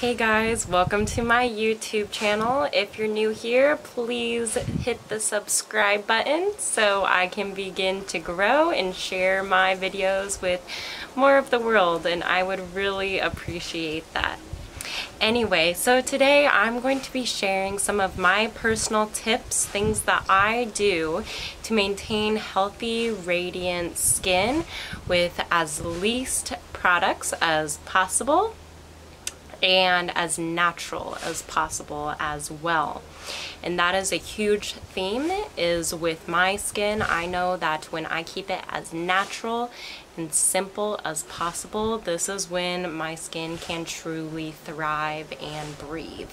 Hey guys, welcome to my YouTube channel. If you're new here, please hit the subscribe button so I can begin to grow and share my videos with more of the world and I would really appreciate that. Anyway, so today I'm going to be sharing some of my personal tips, things that I do to maintain healthy, radiant skin with as least products as possible and as natural as possible as well. And that is a huge theme is with my skin. I know that when I keep it as natural and simple as possible, this is when my skin can truly thrive and breathe.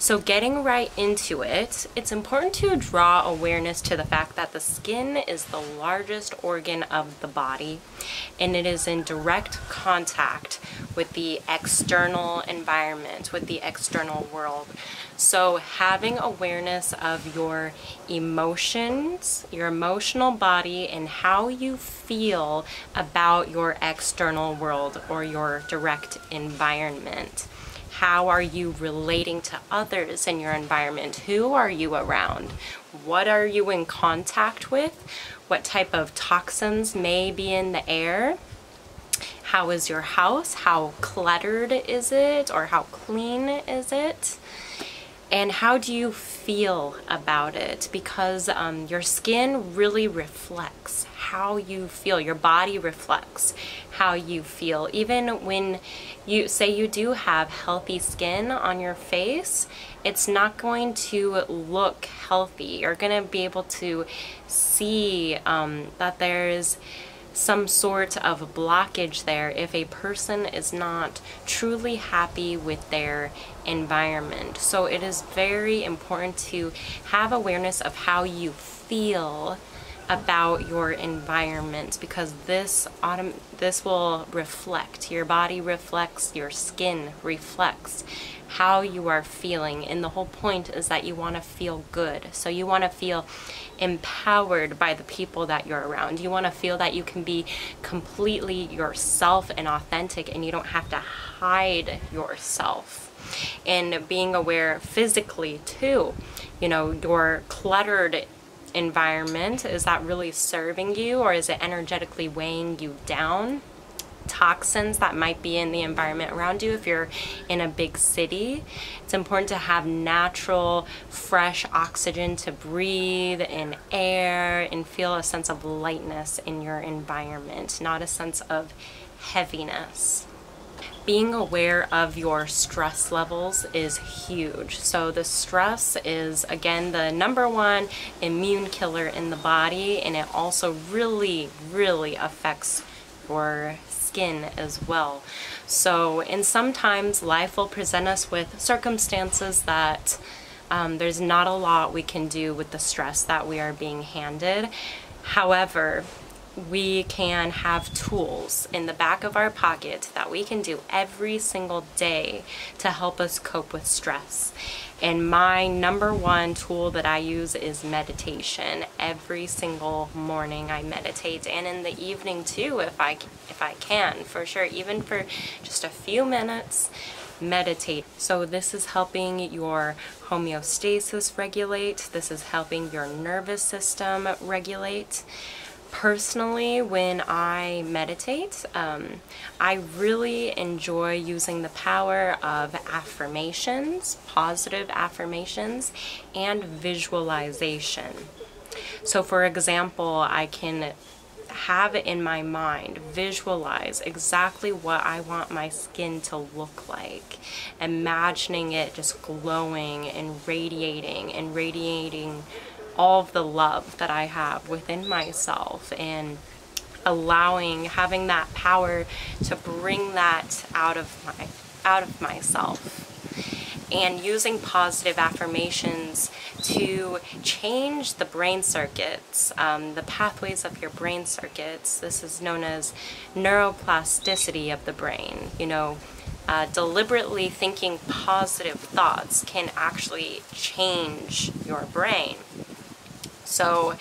So getting right into it, it's important to draw awareness to the fact that the skin is the largest organ of the body and it is in direct contact with the external environment, with the external world. So having awareness of your emotions, your emotional body, and how you feel about your external world or your direct environment. How are you relating to others in your environment? Who are you around? What are you in contact with? What type of toxins may be in the air? How is your house? How cluttered is it? Or how clean is it? And how do you feel about it? Because um, your skin really reflects how you feel. Your body reflects how you feel. Even when you say you do have healthy skin on your face it's not going to look healthy. You're going to be able to see um, that there's some sort of blockage there if a person is not truly happy with their environment. So it is very important to have awareness of how you feel about your environment because this autumn this will reflect your body reflects your skin reflects how you are feeling and the whole point is that you want to feel good. So you want to feel empowered by the people that you're around. You want to feel that you can be completely yourself and authentic and you don't have to hide yourself. And being aware physically too you know your cluttered environment is that really serving you or is it energetically weighing you down toxins that might be in the environment around you if you're in a big city. It's important to have natural, fresh oxygen to breathe in air and feel a sense of lightness in your environment, not a sense of heaviness being aware of your stress levels is huge. So the stress is again the number one immune killer in the body and it also really really affects your skin as well. So and sometimes life will present us with circumstances that um, there's not a lot we can do with the stress that we are being handed. However, we can have tools in the back of our pocket that we can do every single day to help us cope with stress. And my number one tool that I use is meditation. Every single morning I meditate and in the evening too if I if I can for sure even for just a few minutes meditate. So this is helping your homeostasis regulate. This is helping your nervous system regulate personally when I meditate um, I really enjoy using the power of affirmations positive affirmations and visualization. So for example I can have it in my mind, visualize exactly what I want my skin to look like, imagining it just glowing and radiating and radiating all of the love that I have within myself and allowing having that power to bring that out of my out of myself and using positive affirmations to change the brain circuits, um, the pathways of your brain circuits. This is known as neuroplasticity of the brain. You know, uh, deliberately thinking positive thoughts can actually change your brain. So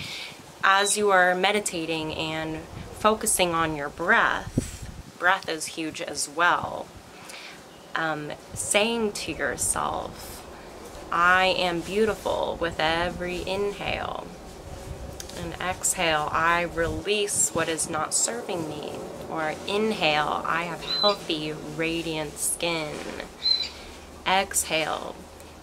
as you are meditating and focusing on your breath, breath is huge as well. um, saying to yourself, I am beautiful with every inhale. And exhale, I release what is not serving me. Or inhale, I have healthy, radiant skin. Exhale,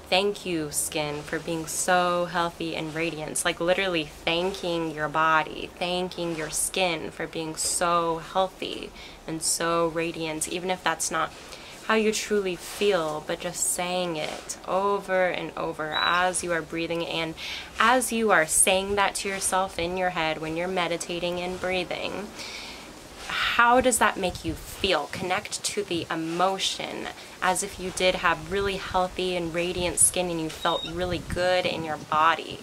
thank you skin for being so healthy and radiant. like literally thanking your body, thanking your skin for being so healthy and so radiant, even if that's not how you truly feel, but just saying it over and over as you are breathing and as you are saying that to yourself in your head when you're meditating and breathing how does that make you feel? Connect to the emotion as if you did have really healthy and radiant skin and you felt really good in your body.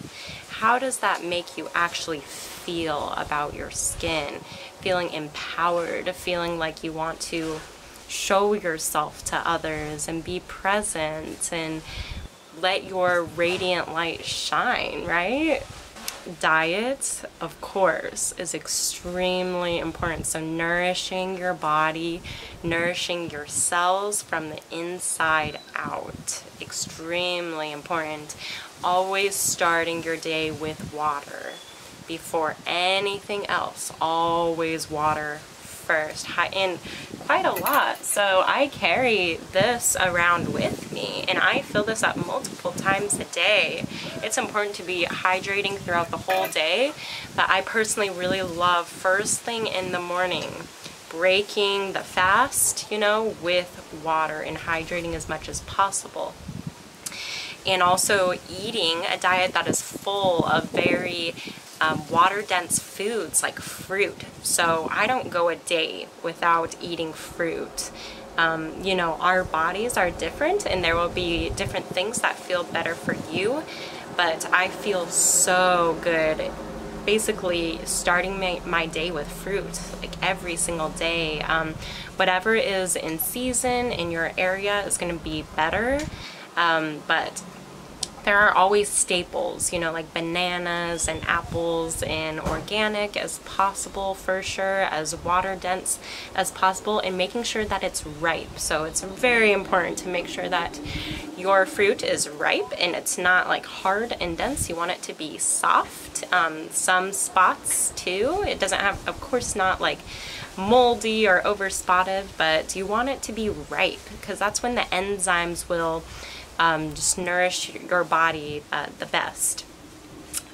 How does that make you actually feel about your skin? Feeling empowered, feeling like you want to show yourself to others and be present and let your radiant light shine, right? Diet, of course, is extremely important. So nourishing your body, nourishing your cells from the inside out, extremely important. Always starting your day with water before anything else. Always water first and quite a lot. So I carry this around with me and I fill this up multiple times a day. It's important to be hydrating throughout the whole day but I personally really love first thing in the morning breaking the fast you know with water and hydrating as much as possible. And also eating a diet that is full of very um, water dense foods like fruit. So I don't go a day without eating fruit. Um, you know, our bodies are different and there will be different things that feel better for you. But I feel so good basically starting my, my day with fruit like every single day. Um, whatever is in season in your area is going to be better. Um, but there are always staples, you know, like bananas and apples and organic as possible for sure, as water dense as possible, and making sure that it's ripe. So it's very important to make sure that your fruit is ripe and it's not like hard and dense. You want it to be soft. Um, some spots too. It doesn't have, of course, not like moldy or over spotted, but you want it to be ripe because that's when the enzymes will um, just nourish your body uh, the best.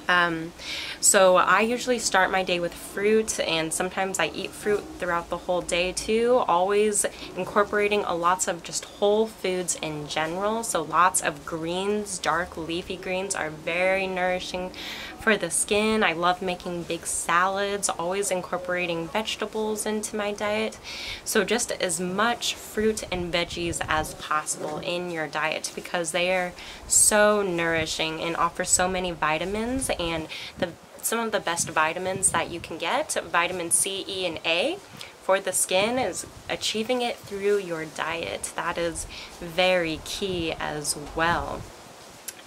Um, so I usually start my day with fruit and sometimes I eat fruit throughout the whole day too, always incorporating a lots of just whole foods in general. So lots of greens, dark leafy greens are very nourishing for the skin. I love making big salads, always incorporating vegetables into my diet. So just as much fruit and veggies as possible in your diet because they are so nourishing and offer so many vitamins and the some of the best vitamins that you can get, vitamin C, E, and A for the skin is achieving it through your diet. That is very key as well.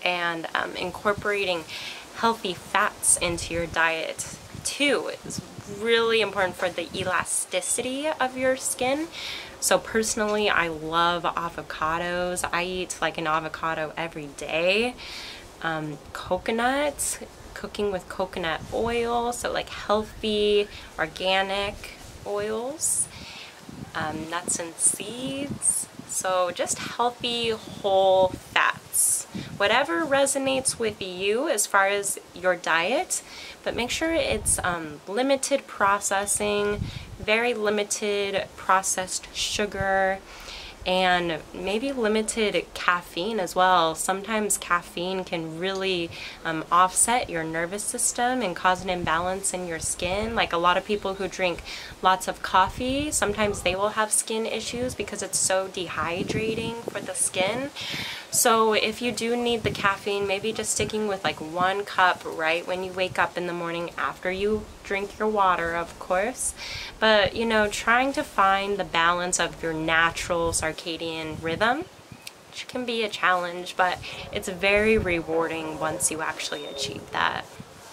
And um, incorporating healthy fats into your diet too is really important for the elasticity of your skin. So personally, I love avocados. I eat like an avocado every day. Um, coconuts, cooking with coconut oil, so like healthy, organic oils. Um, nuts and seeds. So just healthy, whole fats. Whatever resonates with you as far as your diet, but make sure it's um, limited processing, very limited processed sugar, and maybe limited caffeine as well. Sometimes caffeine can really um, offset your nervous system and cause an imbalance in your skin. Like a lot of people who drink lots of coffee, sometimes they will have skin issues because it's so dehydrating for the skin. So if you do need the caffeine, maybe just sticking with like one cup right when you wake up in the morning after you drink your water, of course. But, you know, trying to find the balance of your natural circadian rhythm which can be a challenge, but it's very rewarding once you actually achieve that.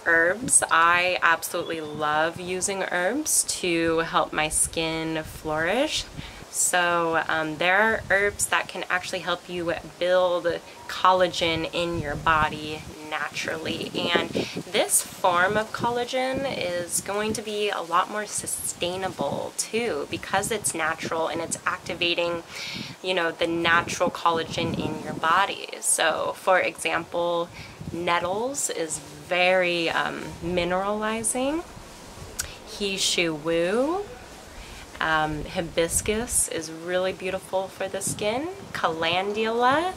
Herbs, I absolutely love using herbs to help my skin flourish. So um, there are herbs that can actually help you build collagen in your body naturally. And this form of collagen is going to be a lot more sustainable too because it's natural and it's activating you know the natural collagen in your body. So for example nettles is very um, mineralizing. He Shou Wu um, hibiscus is really beautiful for the skin calendula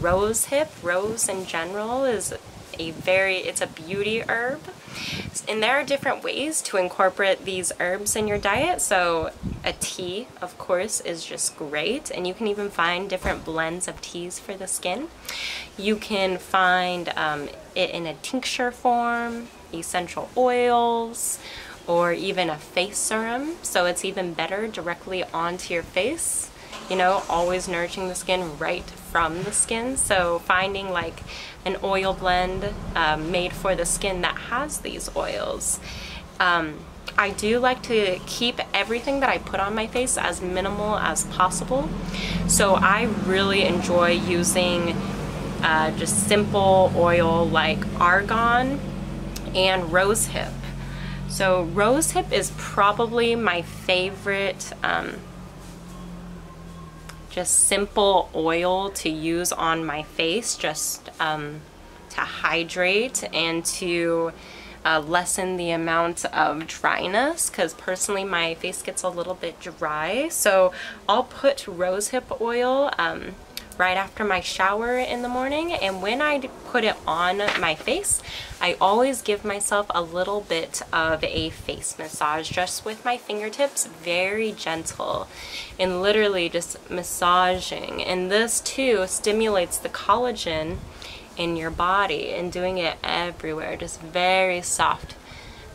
rose hip, rose in general is a very, it's a beauty herb. And there are different ways to incorporate these herbs in your diet. So a tea, of course, is just great. And you can even find different blends of teas for the skin. You can find um, it in a tincture form, essential oils, or even a face serum. So it's even better directly onto your face you know, always nourishing the skin right from the skin. So finding like an oil blend um, made for the skin that has these oils. Um, I do like to keep everything that I put on my face as minimal as possible. So I really enjoy using uh, just simple oil like argan and rosehip. So rosehip is probably my favorite um, just simple oil to use on my face just um, to hydrate and to uh, lessen the amount of dryness because personally my face gets a little bit dry. So I'll put rosehip oil um, right after my shower in the morning and when I put it on my face I always give myself a little bit of a face massage just with my fingertips very gentle and literally just massaging. And this too stimulates the collagen in your body and doing it everywhere just very soft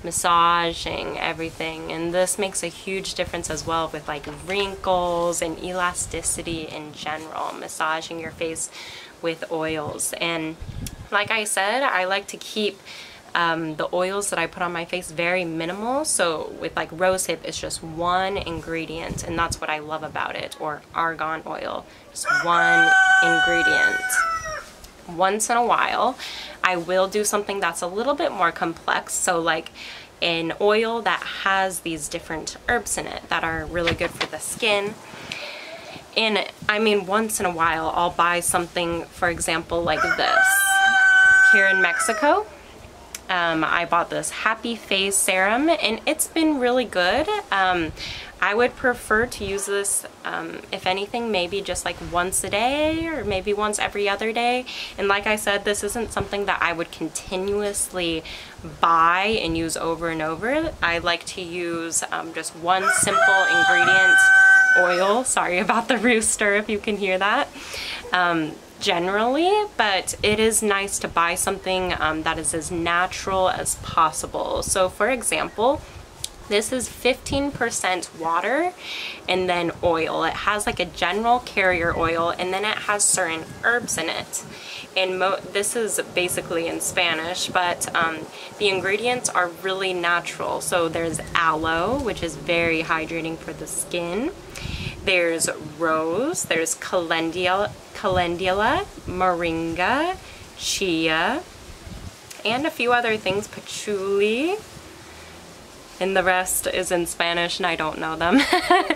massaging everything. And this makes a huge difference as well with like wrinkles and elasticity in general massaging your face with oils. And like I said I like to keep um, the oils that I put on my face very minimal. So with like rosehip it's just one ingredient and that's what I love about it or argan oil just one ingredient once in a while I will do something that's a little bit more complex. So like an oil that has these different herbs in it that are really good for the skin. And I mean, once in a while, I'll buy something, for example, like this. Here in Mexico, um, I bought this Happy Face Serum and it's been really good. Um, I would prefer to use this, um, if anything, maybe just like once a day or maybe once every other day. And like I said, this isn't something that I would continuously buy and use over and over. I like to use um, just one simple ingredient oil. Sorry about the rooster if you can hear that. Generally, but it is nice to buy something um, that is as natural as possible. So for example, this is 15% water and then oil. It has like a general carrier oil and then it has certain herbs in it. And this is basically in Spanish, but um, the ingredients are really natural. So there's aloe, which is very hydrating for the skin. There's rose, there's calendula, calendula, moringa, chia, and a few other things, patchouli, and the rest is in Spanish and I don't know them.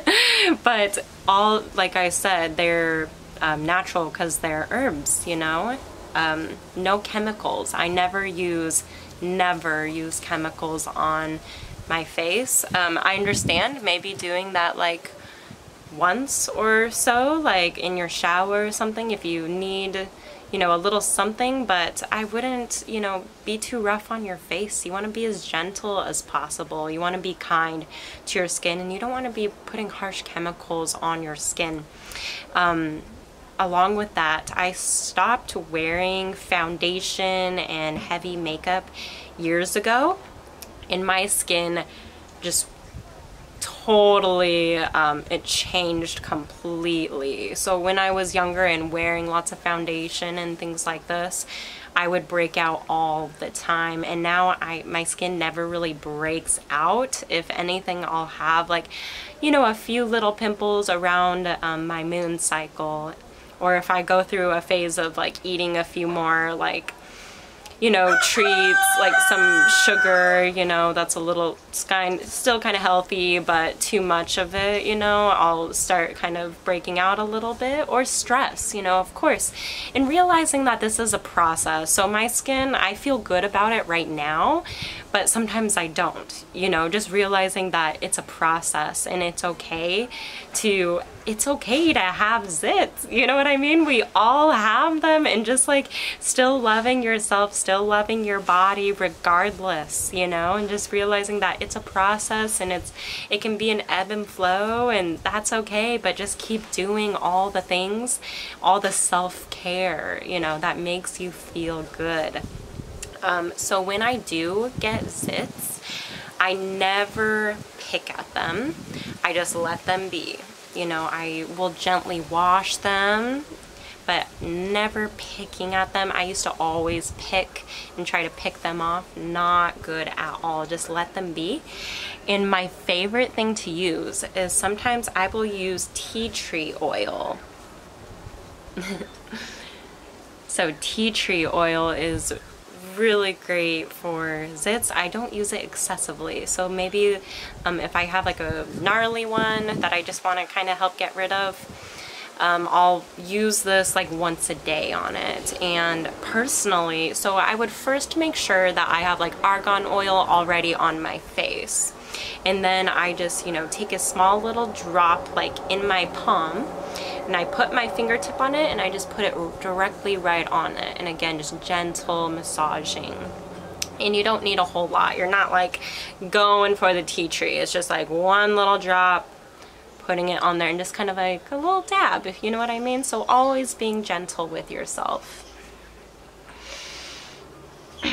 but all, like I said, they're um, natural because they're herbs, you know? Um, no chemicals. I never use, never use chemicals on my face. Um, I understand maybe doing that like once or so, like in your shower or something, if you need you know, a little something, but I wouldn't, you know, be too rough on your face. You want to be as gentle as possible. You want to be kind to your skin and you don't want to be putting harsh chemicals on your skin. Um, along with that, I stopped wearing foundation and heavy makeup years ago and my skin just totally um, it changed completely. So when I was younger and wearing lots of foundation and things like this I would break out all the time. And now I my skin never really breaks out. If anything I'll have like you know a few little pimples around um, my moon cycle. Or if I go through a phase of like eating a few more like you know, treats, like some sugar, you know, that's a little, kind, still kind of healthy, but too much of it, you know, I'll start kind of breaking out a little bit. Or stress, you know, of course. And realizing that this is a process. So my skin, I feel good about it right now, but sometimes I don't, you know, just realizing that it's a process and it's okay to, it's okay to have zits, you know what I mean? We all have them and just like still loving yourself, still loving your body regardless, you know, and just realizing that it's a process and it's, it can be an ebb and flow and that's okay, but just keep doing all the things, all the self-care, you know, that makes you feel good. Um, so when I do get zits, I never pick at them. I just let them be. You know, I will gently wash them, but never picking at them. I used to always pick and try to pick them off. Not good at all. Just let them be. And my favorite thing to use is sometimes I will use tea tree oil. so tea tree oil is really great for zits. I don't use it excessively. So maybe um, if I have like a gnarly one that I just want to kind of help get rid of, um, I'll use this like once a day on it. And personally, so I would first make sure that I have like argan oil already on my face. And then I just, you know, take a small little drop like in my palm and I put my fingertip on it and I just put it directly right on it. And again just gentle massaging. And you don't need a whole lot. You're not like going for the tea tree. It's just like one little drop putting it on there and just kind of like a little dab if you know what I mean. So always being gentle with yourself.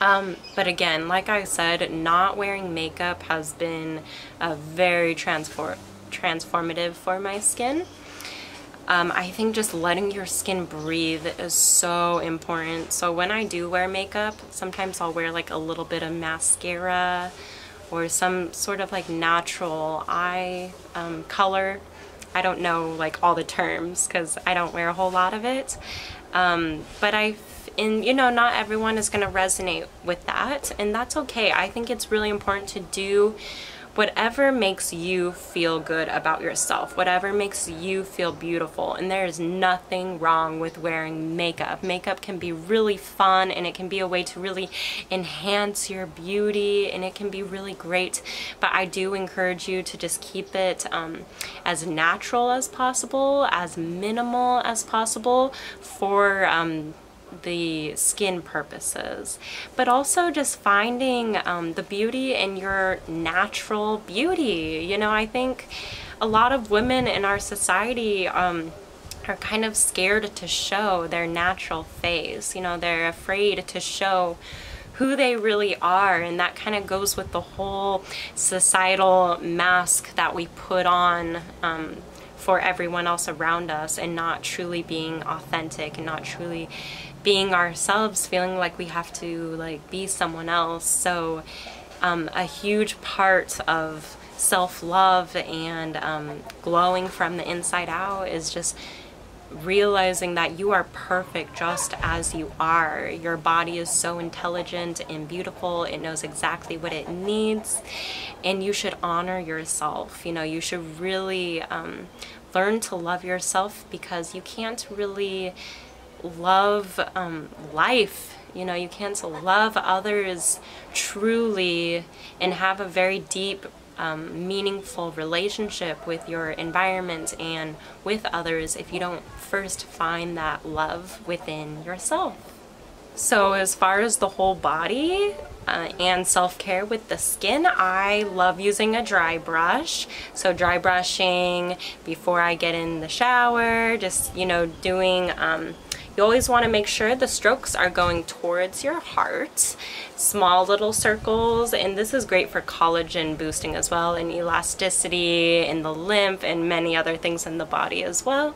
Um, but again, like I said, not wearing makeup has been a very transform transformative for my skin. Um, I think just letting your skin breathe is so important. So when I do wear makeup, sometimes I'll wear like a little bit of mascara or some sort of like natural eye um, color. I don't know like all the terms because I don't wear a whole lot of it. Um, but I, and you know, not everyone is going to resonate with that and that's okay. I think it's really important to do whatever makes you feel good about yourself, whatever makes you feel beautiful. And there is nothing wrong with wearing makeup. Makeup can be really fun and it can be a way to really enhance your beauty and it can be really great. But I do encourage you to just keep it um, as natural as possible, as minimal as possible for um, the skin purposes, but also just finding um, the beauty in your natural beauty. You know, I think a lot of women in our society um, are kind of scared to show their natural face. You know, they're afraid to show who they really are and that kind of goes with the whole societal mask that we put on um, for everyone else around us and not truly being authentic and not truly being ourselves, feeling like we have to like be someone else. So um, a huge part of self-love and um, glowing from the inside out is just realizing that you are perfect just as you are. Your body is so intelligent and beautiful. It knows exactly what it needs and you should honor yourself. You know, you should really um, learn to love yourself because you can't really love um, life. You know, you can't love others truly and have a very deep, um, meaningful relationship with your environment and with others if you don't first find that love within yourself. So as far as the whole body uh, and self-care with the skin, I love using a dry brush. So dry brushing before I get in the shower, just, you know, doing um, You always want to make sure the strokes are going towards your heart. Small little circles, and this is great for collagen boosting as well, and elasticity in the lymph and many other things in the body as well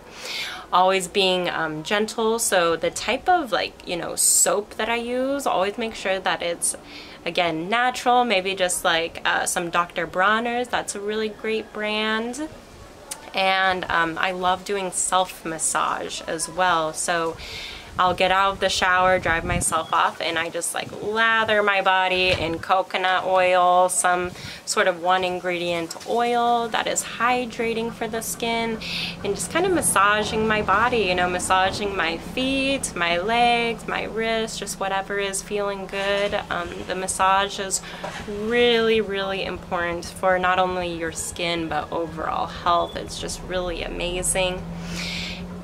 always being um, gentle so the type of like you know soap that I use always make sure that it's again natural maybe just like uh, some Dr. Bronner's that's a really great brand and um, I love doing self massage as well. So I'll get out of the shower, drive myself off, and I just like lather my body in coconut oil, some sort of one ingredient oil that is hydrating for the skin, and just kind of massaging my body, you know, massaging my feet, my legs, my wrists, just whatever is feeling good. Um, the massage is really, really important for not only your skin, but overall health. It's just really amazing.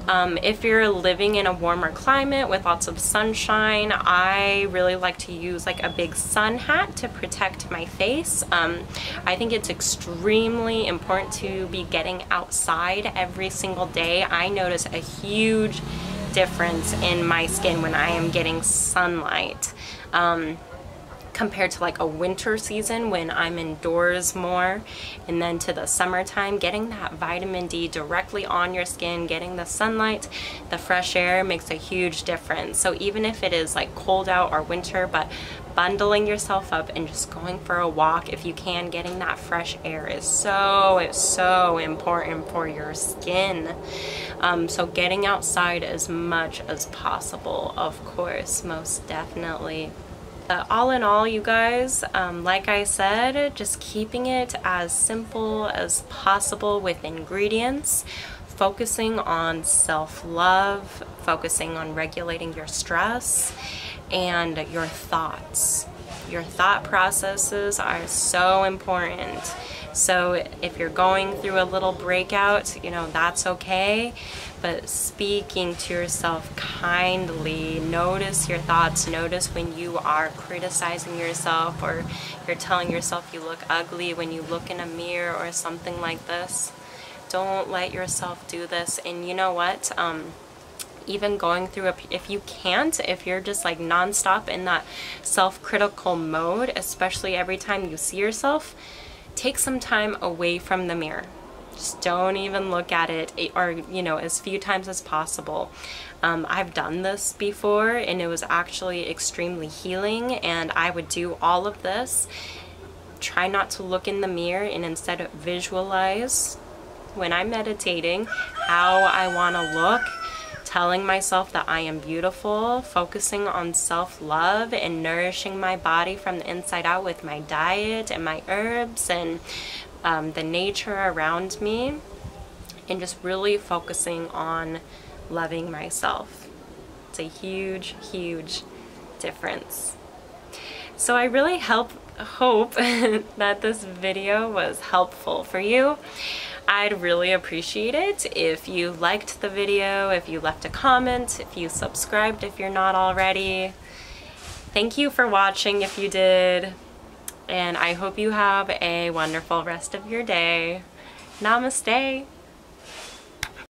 Um, if you're living in a warmer climate with lots of sunshine, I really like to use like a big sun hat to protect my face. Um, I think it's extremely important to be getting outside every single day. I notice a huge difference in my skin when I am getting sunlight. Um, compared to like a winter season when I'm indoors more and then to the summertime getting that vitamin D directly on your skin getting the sunlight the fresh air makes a huge difference. So even if it is like cold out or winter but bundling yourself up and just going for a walk if you can getting that fresh air is so it's so important for your skin. Um, so getting outside as much as possible of course most definitely uh, all in all, you guys, um, like I said, just keeping it as simple as possible with ingredients, focusing on self-love, focusing on regulating your stress and your thoughts. Your thought processes are so important. So if you're going through a little breakout, you know, that's okay. But speaking to yourself kindly, notice your thoughts, notice when you are criticizing yourself or you're telling yourself you look ugly when you look in a mirror or something like this. Don't let yourself do this. And you know what? Um, even going through a, if you can't, if you're just like nonstop in that self-critical mode, especially every time you see yourself, take some time away from the mirror. Just don't even look at it or, you know, as few times as possible. Um, I've done this before and it was actually extremely healing and I would do all of this. Try not to look in the mirror and instead visualize when I'm meditating how I want to look telling myself that I am beautiful, focusing on self-love and nourishing my body from the inside out with my diet and my herbs and um, the nature around me and just really focusing on loving myself. It's a huge, huge difference. So I really help, hope that this video was helpful for you. I'd really appreciate it if you liked the video, if you left a comment, if you subscribed if you're not already. Thank you for watching if you did, and I hope you have a wonderful rest of your day. Namaste.